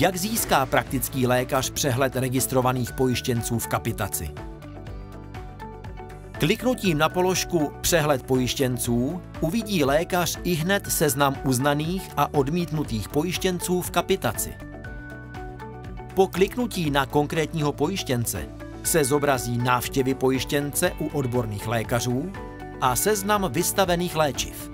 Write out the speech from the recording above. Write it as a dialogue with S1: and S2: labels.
S1: Jak získá praktický lékař přehled registrovaných pojištěnců v kapitaci? Kliknutím na položku Přehled pojištěnců uvidí lékař i hned seznam uznaných a odmítnutých pojištěnců v kapitaci. Po kliknutí na konkrétního pojištěnce se zobrazí návštěvy pojištěnce u odborných lékařů a seznam vystavených léčiv.